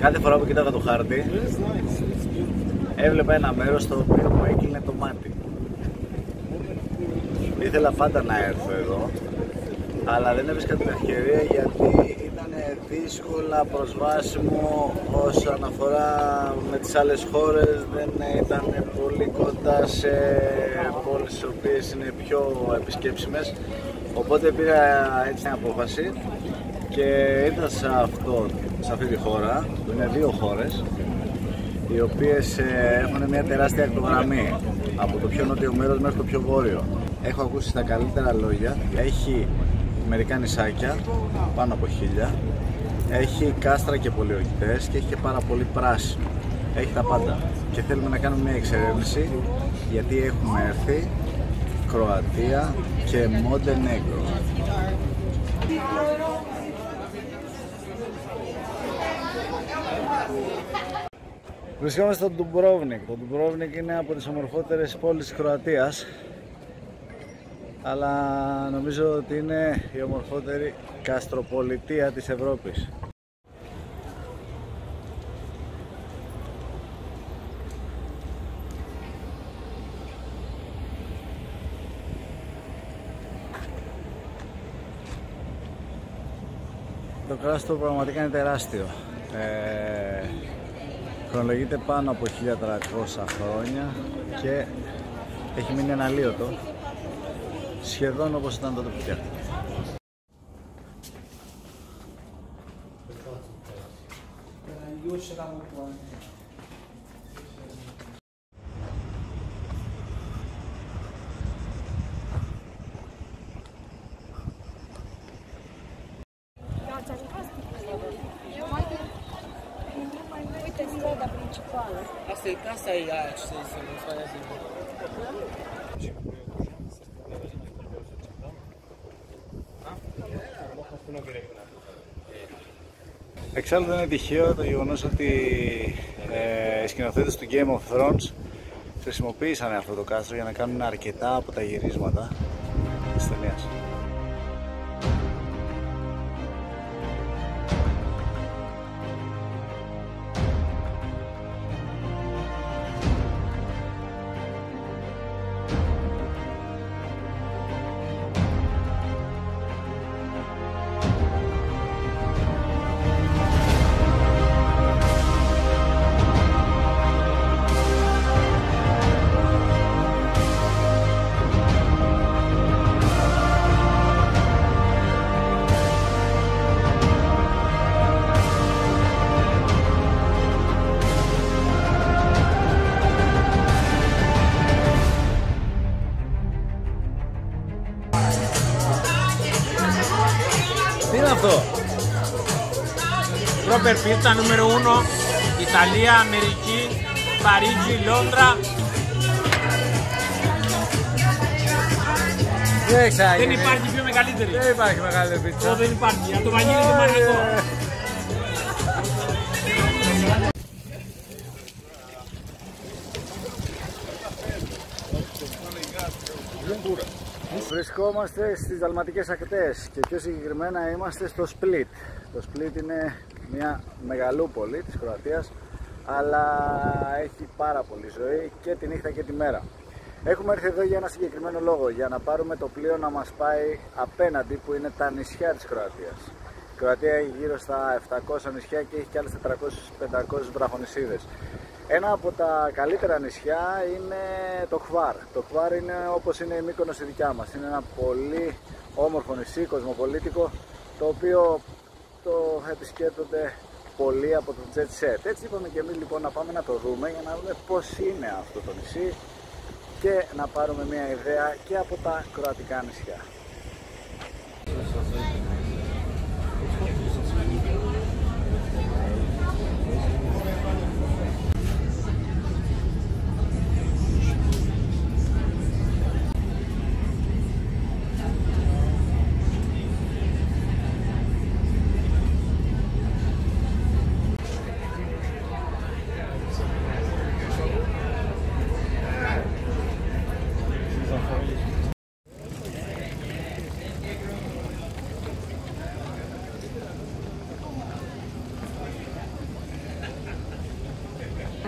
Κάθε φορά που κοιτάγα το χάρτη, έβλεπα ένα μέρος στο οποίο μου έκλεινε το μάτι. Ήθελα πάντα να έρθω εδώ, αλλά δεν έβρισκα την ευκαιρία γιατί ήταν δύσκολα προσβάσιμο όσον αφορά με τις άλλες χώρες. Δεν ήταν πολύ κοντά σε πόλεις οι οποίες είναι πιο επισκέψιμες. Οπότε πήρα έτσι μια απόφαση και ήρθα σε, αυτό, σε αυτή τη χώρα που είναι δύο χώρες οι οποίες ε, έχουν μια τεράστια ακτογραμμή από το πιο νότιο μέρος μέχρι το πιο βόρειο. Έχω ακούσει τα καλύτερα λόγια. Έχει μερικά νησάκια, πάνω από χίλια. Έχει κάστρα και πολιορκητές και έχει και πάρα πολύ πράσινο. Έχει τα πάντα. Και θέλουμε να κάνουμε μια εξερεύνηση γιατί έχουμε έρθει Κροατία και Μοντενέγκρο. Βρισκόμαστε στο Ντουμπρόβνικ. Το Ντουμπρόβνικ είναι από τις ομορφότερες πόλεις της Κροατίας αλλά νομίζω ότι είναι η ομορφότερη καστροπολιτεία της Ευρώπης. Το κάστρο πραγματικά είναι τεράστιο. Ε, χρονολογείται πάνω από 1300 χρόνια και έχει μείνει αναλύωτο σχεδόν όπως ήταν τότε που φτιάχτηκε. Uite Asta e casa e aia ce se se se Εξάλλου δεν είναι τυχαίο το γεγονός ότι ε, οι σκηνοθέτες του Game of Thrones χρησιμοποίησαν αυτό το κάστρο για να κάνουν αρκετά από τα γυρίσματα της ταινίας. Proper pizza numero 1, Italia, Αμερική, Παρίσι, Λόνδρα. Δεν έχει ξαναγίνει. Δεν υπάρχει πιο μεγαλύτερη. Δεν υπάρχει μεγάλη πίτσα. Εδώ δεν υπάρχει. Από το βανίλι το μαγικό. Βρισκόμαστε στις Δαλματικές Ακτές και πιο συγκεκριμένα είμαστε στο Split. Το Split είναι μια μεγαλούπολη της Κροατίας αλλά έχει πάρα πολύ ζωή και τη νύχτα και τη μέρα. Έχουμε έρθει εδώ για ένα συγκεκριμένο λόγο, για να πάρουμε το πλοίο να μας πάει απέναντι που είναι τα νησιά της Κροατίας. Η Κροατία έχει γύρω στα 700 νησιά και έχει και άλλες 400-500 βραχονισίδες. Ένα από τα καλύτερα νησιά είναι το Χβάρ. Το Χβάρ είναι όπως είναι η Μύκονος η δικιά μας. Είναι ένα πολύ όμορφο νησί, κοσμοπολίτικο, το οποίο το επισκέπτονται πολλοί από το Jet Set. Έτσι είπαμε και εμείς λοιπόν να πάμε να το δούμε για να δούμε πώς είναι αυτό το νησί και να πάρουμε μια ιδέα και από τα κροατικά νησιά.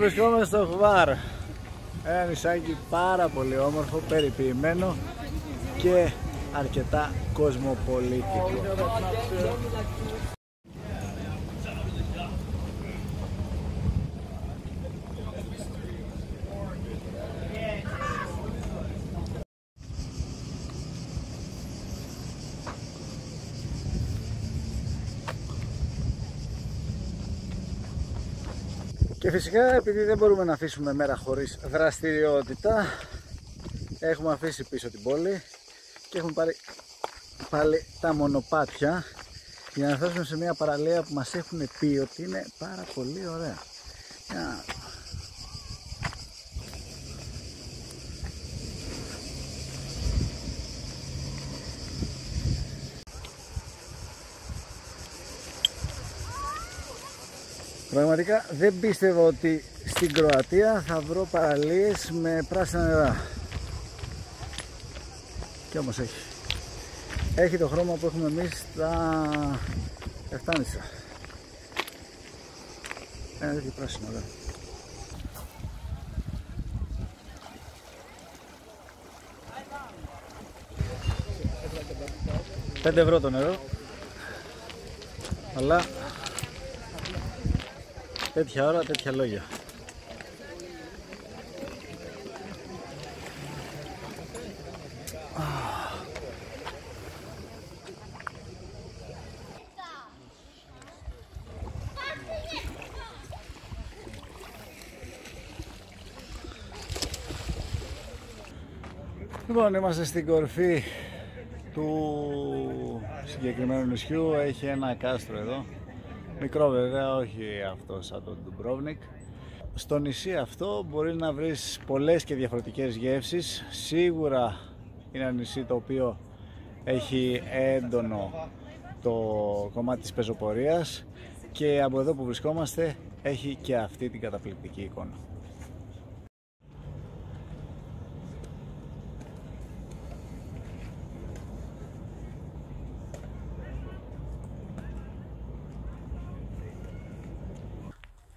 Βρισκόμαστε στο Χβάρ. Ένα νησάκι πάρα πολύ όμορφο, περιποιημένο και αρκετά κοσμοπολίτικο. Και φυσικά επειδή δεν μπορούμε να αφήσουμε μέρα χωρίς δραστηριότητα έχουμε αφήσει πίσω την πόλη και έχουμε πάρει πάλι τα μονοπάτια για να φτάσουμε σε μια παραλία που μας έχουν πει ότι είναι πάρα πολύ ωραία. Πραγματικά δεν πίστευα ότι στην Κροατία θα βρω παραλίες με πράσινα νερά. Και όμως έχει. Έχει το χρώμα που έχουμε εμείς στα Εφτάνησα. Ένα τέτοιο πράσινο, ωραία. 5 ευρώ το νερό αλλά τέτοια ώρα τέτοια λόγια Λοιπόν, είμαστε στην κορφή του συγκεκριμένου νησιού. Έχει ένα κάστρο εδώ. Μικρό βέβαια, όχι αυτός σαν τον Ντουμπρόβνικ. Στο νησί αυτό μπορεί να βρεις πολλές και διαφορετικές γεύσεις. Σίγουρα είναι ένα νησί το οποίο έχει έντονο το κομμάτι της πεζοπορίας και από εδώ που βρισκόμαστε έχει και αυτή την καταπληκτική εικόνα.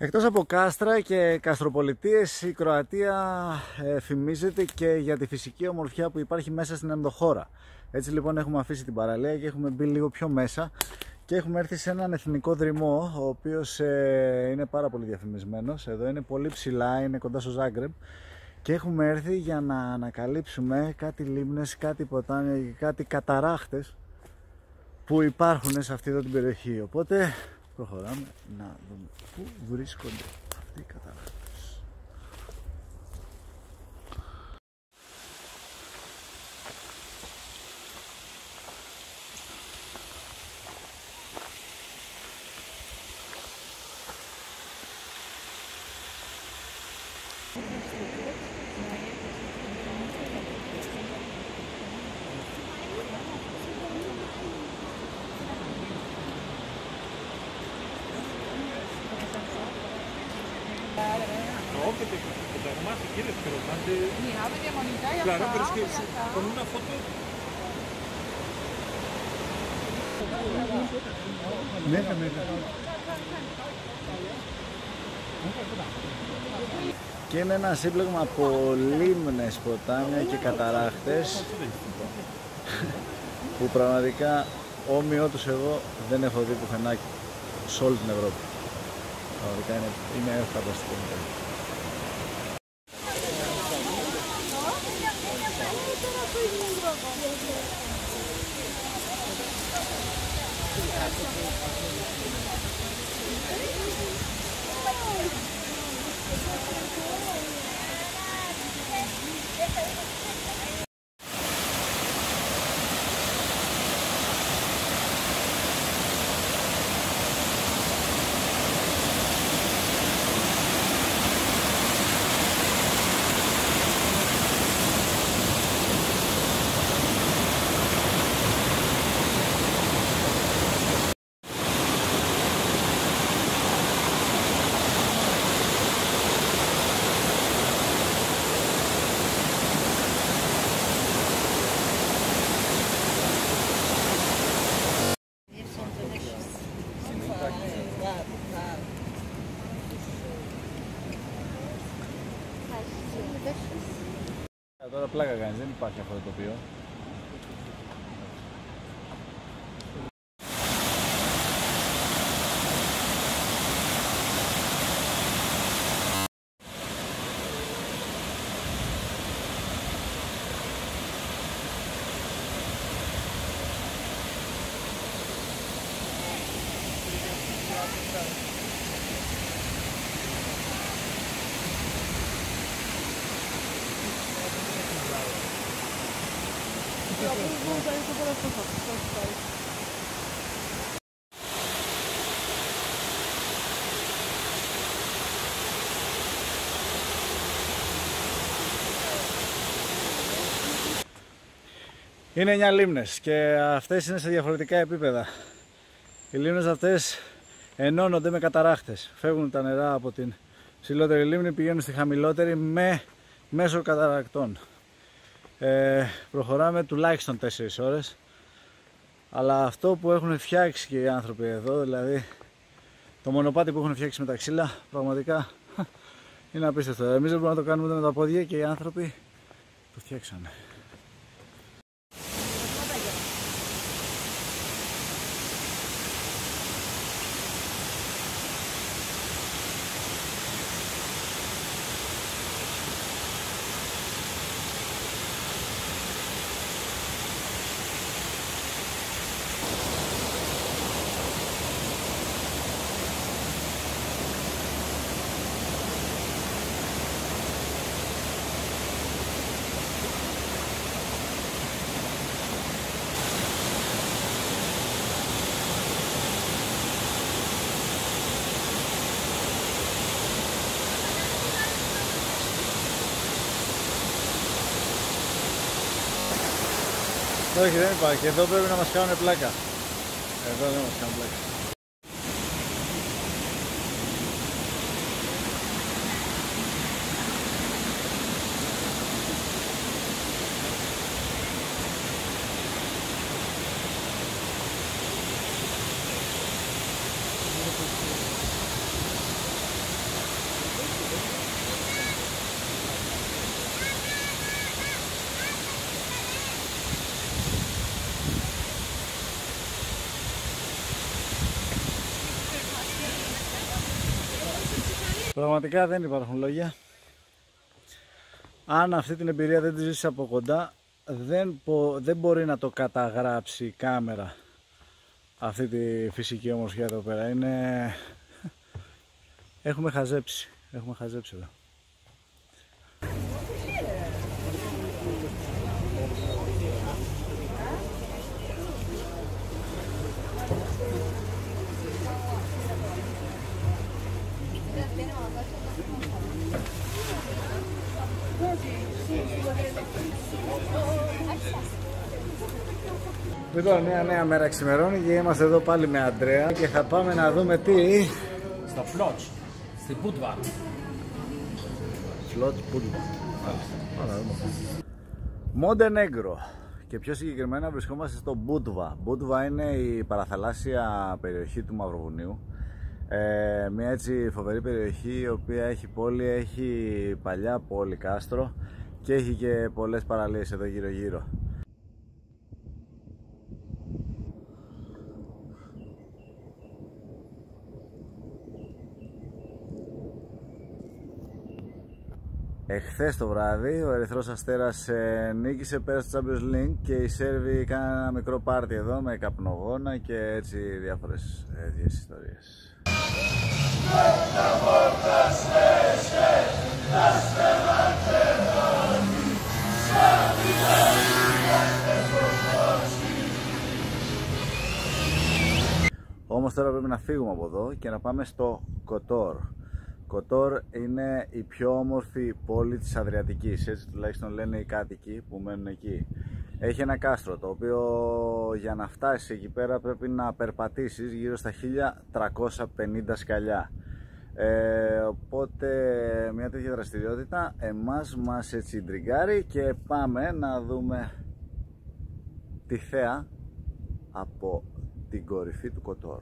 Εκτός από κάστρα και καστροπολιτείες η Κροατία ε, φημίζεται και για τη φυσική ομορφιά που υπάρχει μέσα στην ενδοχώρα. Έτσι λοιπόν έχουμε αφήσει την παραλία και έχουμε μπει λίγο πιο μέσα και έχουμε έρθει σε έναν εθνικό δρυμό ο οποίος ε, είναι πάρα πολύ διαφημισμένος. Εδώ είναι πολύ ψηλά, είναι κοντά στο Ζάγκρεμ και έχουμε έρθει για να ανακαλύψουμε κάτι λίμνες, κάτι ποτάμια και κάτι καταράχτες που υπάρχουν σε αυτή εδώ την περιοχή. Οπότε προχωράμε να δούμε πού βρίσκονται αυτοί οι καταράχτες. Que ya si- está. con una foto... Μέχρι, μέχρι. Και είναι ένα σύμπλεγμα από λίμνες, ποτάμια και καταράχτες που πραγματικά όμοιό τους εγώ δεν έχω δει πουθενά σε όλη την Ευρώπη. Πραγματικά είναι, είναι φανταστικό. Thank you. Πλάκα κάνεις, δεν υπάρχει αυτό το τοπίο. Είναι 9 λίμνες και αυτές είναι σε διαφορετικά επίπεδα. Οι λίμνες αυτές ενώνονται με καταράχτες. Φεύγουν τα νερά από την ψηλότερη λίμνη, πηγαίνουν στη χαμηλότερη με μέσω καταρακτών. Ε, προχωράμε τουλάχιστον 4 ώρες. Αλλά αυτό που έχουν φτιάξει και οι άνθρωποι εδώ, δηλαδή το μονοπάτι που έχουν φτιάξει με τα ξύλα, πραγματικά είναι απίστευτο. Εμείς δεν μπορούμε να το κάνουμε με τα πόδια και οι άνθρωποι το φτιάξανε. Όχι, δεν υπάρχει. Εδώ πρέπει να μας κάνουν πλάκα. Εδώ δεν μας κάνουν πλάκα. Πραγματικά δεν υπάρχουν λόγια. Αν αυτή την εμπειρία δεν τη ζήσει από κοντά, δεν, δεν μπορεί να το καταγράψει η κάμερα αυτή τη φυσική ομορφιά εδώ πέρα. Είναι... Έχουμε χαζέψει. Έχουμε χαζέψει εδώ. Λοιπόν, μια νέα μέρα ξημερώνει και είμαστε εδώ πάλι με Αντρέα και θα πάμε να δούμε τι... Στα Φλότς, στην Πούτβα. Φλότς Πούτβα. Μοντενέγκρο. Και πιο συγκεκριμένα βρισκόμαστε στο Μπούτβα. Μπούτβα είναι η παραθαλάσσια περιοχή του Μαυροβουνίου. Ε, μια έτσι φοβερή περιοχή η οποία έχει πόλη, έχει παλιά πόλη κάστρο και έχει και πολλές παραλίες εδώ γύρω γύρω. Εχθές το βράδυ ο Ερυθρός Αστέρας ε, νίκησε πέρας στο Champions League και οι Σέρβοι έκαναν ένα μικρό πάρτι εδώ με καπνογόνα και έτσι διάφορες ε, ιστορίες. Όμως τώρα πρέπει να φύγουμε από εδώ και να πάμε στο Κοτόρ. Κοτόρ είναι η πιο όμορφη πόλη της Αδριατικής, έτσι τουλάχιστον λένε οι κάτοικοι που μένουν εκεί. Έχει ένα κάστρο το οποίο για να φτάσεις εκεί πέρα πρέπει να περπατήσεις γύρω στα 1350 σκαλιά. Ε, οπότε μια τέτοια δραστηριότητα εμάς μας έτσι τριγκάρει και πάμε να δούμε τη θέα από την κορυφή του Κοτόρ.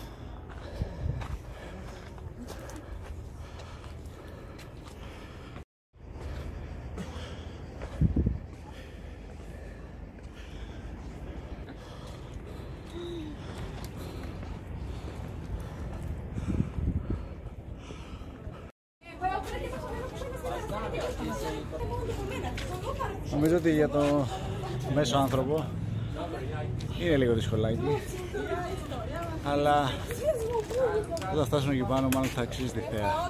Νομίζω ότι για το μέσο άνθρωπο είναι λίγο δυσκολάκι. Αλλά όταν φτάσουμε εκεί πάνω μάλλον θα αξίζει τη θέα.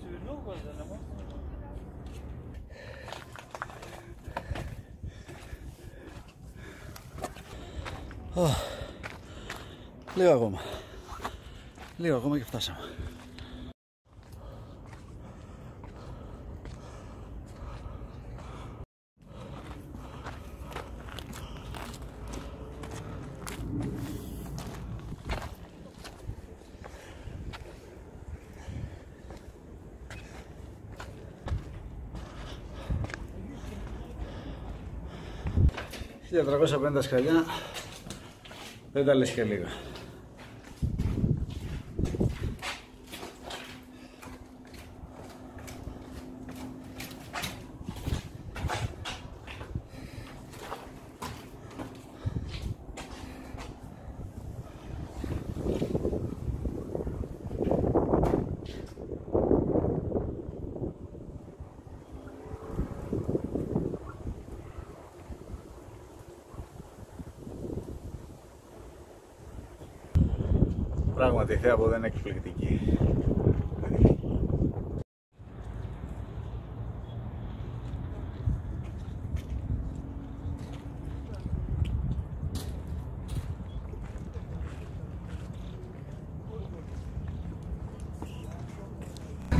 Zou nog een ding erbij? Λίγο ακόμα. Λίγο ακόμα και φτάσαμε. «1350 σκαλιά, δεν τα λες και λίγα». Πράγματι η θέα από εδώ είναι εκπληκτική.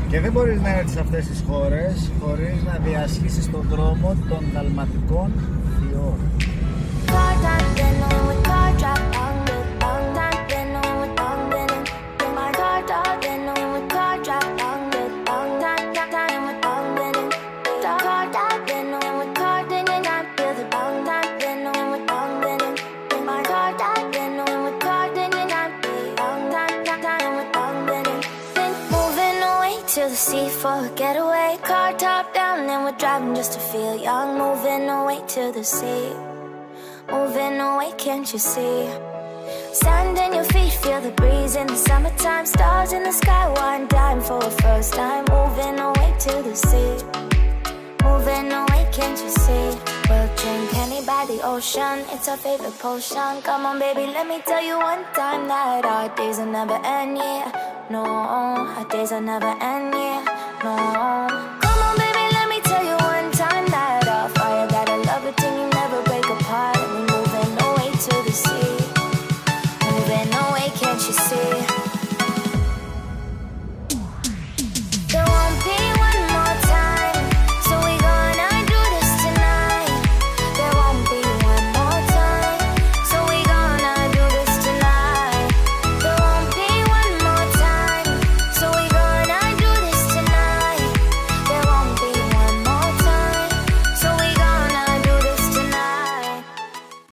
Και δεν μπορείς να έρθεις σε αυτές τις χώρες χωρίς να διασχίσεις τον δρόμο των δαλματικών θειών. Sea for a getaway. Car top down and we're driving just to feel young. Moving away to the sea. Moving away, can't you see? Sand in your feet, feel the breeze in the summertime. Stars in the sky, one dime for a first time. Moving away to the sea. Moving away, can't you see? We'll drink honey by the ocean. It's our favorite potion. Come on, baby, let me tell you one time that our days will never end, yeah. No, our days will never end, no,